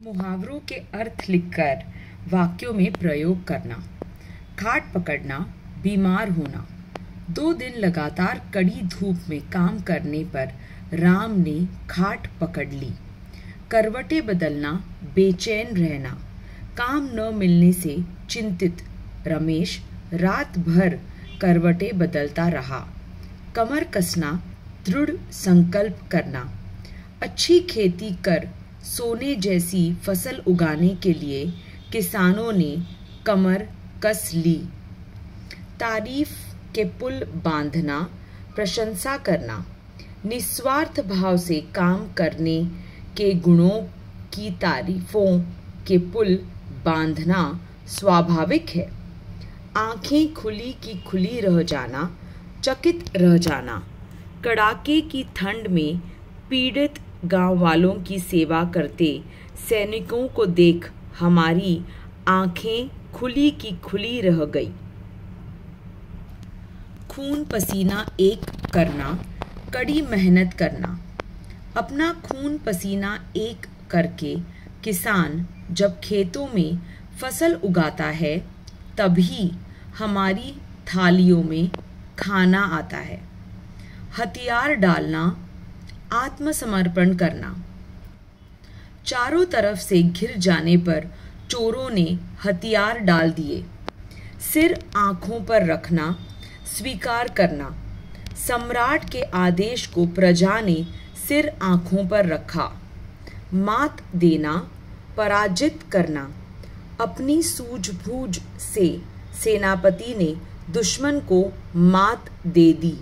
मुहावरों के अर्थ लिखकर वाक्यों में प्रयोग करना, खाट पकड़ना, बीमार होना, दो दिन लगातार कड़ी धूप में काम करने पर राम ने खाट पकड़ ली। करवटें बदलना, बेचैन रहना, काम न मिलने से चिंतित रमेश रात भर करवटें बदलता रहा। कमर कसना, दृढ़ संकल्प करना, अच्छी खेती कर सोने जैसी फ़सल उगाने के लिए किसानों ने कमर कस ली। तारीफ़ के पुल बांधना, प्रशंसा करना, निस्वार्थ भाव से काम करने के गुणों की तारीफों के पुल बांधना स्वाभाविक है। आँखें खुली की खुली रह जाना, चकित रह जाना, कड़ाके की ठंड में पीड़ित गाँव वालों की सेवा करते। सैनिकों को देख हमारी आँखें खुली की खुली रह गई। खून पसीना एक करना, कड़ी मेहनत करना। अपना खून पसीना एक करके किसान जब खेतों में फ़सल उगाता है, तभी हमारी थालियों में खाना आता है। हथियार डालना आत्मसमर्पण करना। चारों तरफ़ से घिर जाने पर चोरों ने हथियार डाल दिए। सिर आँखों पर रखना, स्वीकार करना। सम्राट के आदेश को प्रजा ने सिर आँखों पर रखा। मात देना, पराजित करना। अपनी सूझबूझ से सेनापति ने दुश्मन को मात दे दी।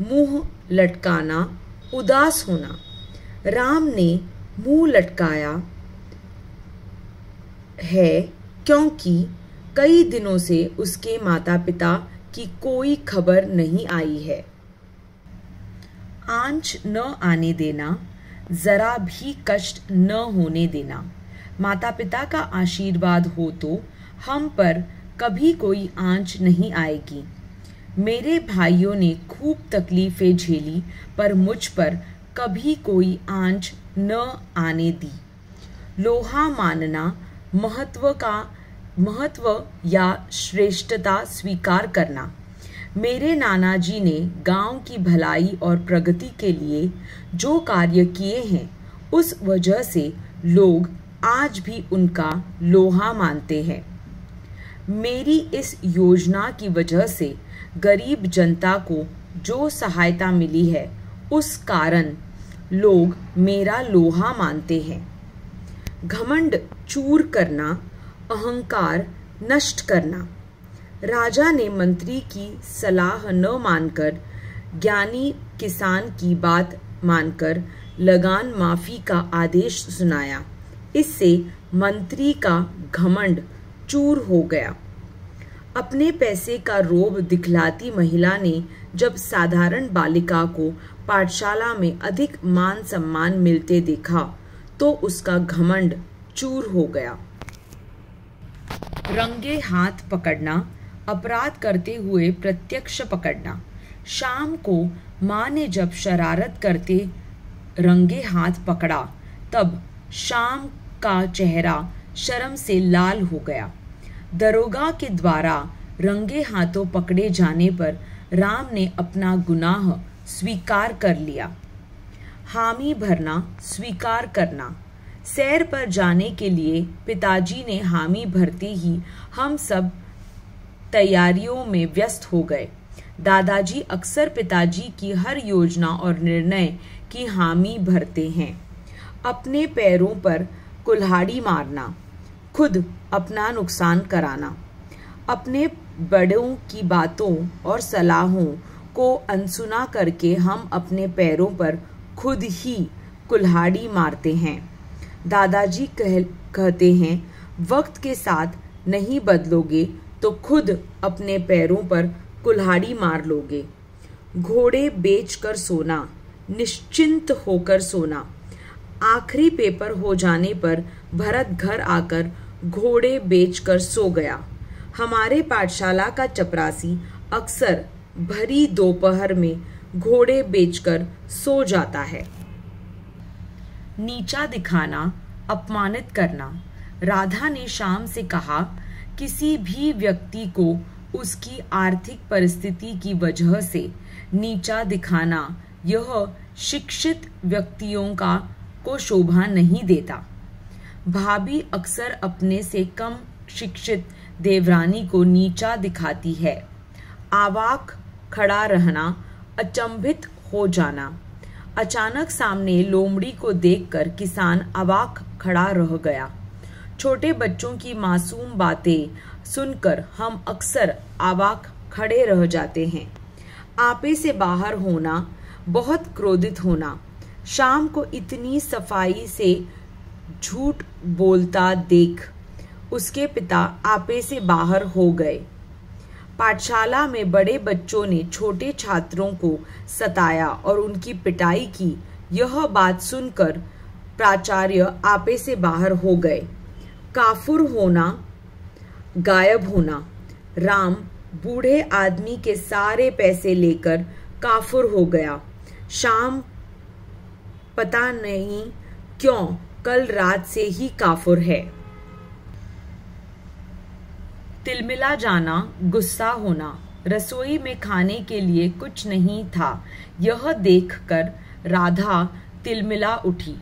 मुँह लटकाना उदास होना। राम ने मुँह लटकाया है क्योंकि कई दिनों से उसके माता पिता की कोई खबर नहीं आई है। आँच न आने देना, जरा भी कष्ट न होने देना। माता पिता का आशीर्वाद हो तो हम पर कभी कोई आँच नहीं आएगी। मेरे भाइयों ने खूब तकलीफें झेली, पर मुझ पर कभी कोई आँच न आने दी। लोहा मानना महत्व का, महत्व या श्रेष्ठता स्वीकार करना। मेरे नाना जी ने गाँव की भलाई और प्रगति के लिए जो कार्य किए हैं, उस वजह से लोग आज भी उनका लोहा मानते हैं। मेरी इस योजना की वजह से गरीब जनता को जो सहायता मिली है, उस कारण लोग मेरा लोहा मानते हैं। घमंड चूर करना, अहंकार नष्ट करना। राजा ने मंत्री की सलाह न मानकर, ज्ञानी किसान की बात मानकर लगान माफ़ी का आदेश सुनाया। इससे मंत्री का घमंड चूर हो गया। अपने पैसे का रोब दिखलाती महिला ने जब साधारण बालिका को पाठशाला में अधिक मान सम्मान मिलते देखा तो उसका घमंड चूर हो गया। रंगे हाथ पकड़ना, अपराध करते हुए प्रत्यक्ष पकड़ना। शाम को माँ ने जब शरारत करते रंगे हाथ पकड़ा, तब शाम का चेहरा शर्म से लाल हो गया। दरोगा के द्वारा रंगे हाथों पकड़े जाने पर राम ने अपना गुनाह स्वीकार कर लिया। हामी भरना, स्वीकार करना। सैर पर जाने के लिए पिताजी ने हामी भरते ही हम सब तैयारियों में व्यस्त हो गए। दादाजी अक्सर पिताजी की हर योजना और निर्णय की हामी भरते हैं। अपने पैरों पर कुल्हाड़ी मारना। खुद अपना नुकसान कराना। अपने बड़ों की बातों और सलाहों को अनसुना करके हम अपने पैरों पर खुद ही कुल्हाड़ी मारते हैं। दादाजी कह, कहते हैं, वक्त के साथ नहीं बदलोगे तो खुद अपने पैरों पर कुल्हाड़ी मार लोगे। घोड़े बेचकर सोना, निश्चिंत होकर सोना। आखिरी पेपर हो जाने पर भरत घर आकर घोड़े बेचकर सो गया। हमारे पाठशाला का चपरासी अक्सर भरी दोपहर में घोड़े बेचकर सो जाता है। नीचा दिखाना, अपमानित करना। राधा ने शाम से कहा, किसी भी व्यक्ति को उसकी आर्थिक परिस्थिति की वजह से नीचा दिखाना, यह शिक्षित व्यक्तियों का को शोभा नहीं देता। भाभी अक्सर अपने से कम शिक्षित देवरानी को नीचा दिखाती है। आवाक खड़ा रहना, अचंभित हो जाना। अचानक सामने लोमड़ी को देखकर किसान अवाक खड़ा रह गया। छोटे बच्चों की मासूम बातें सुनकर हम अक्सर आवाक खड़े रह जाते हैं। आपे से बाहर होना, बहुत क्रोधित होना। शाम को इतनी सफ़ाई से झूठ बोलता देख। उसके पिता आपे से बाहर हो गए। पाठशाला में बड़े बच्चों ने छोटे छात्रों को सताया और उनकी पिटाई की। यह बात सुनकर प्राचार्य आपे से बाहर हो गए। काफुर होना, गायब होना। राम बूढ़े आदमी के सारे पैसे लेकर काफुर हो गया। शाम पता नहीं क्यों कल रात से ही काफुर है। तिलमिला जाना, गुस्सा होना, रसोई में खाने के लिए कुछ नहीं था। यह देखकर राधा तिलमिला उठी।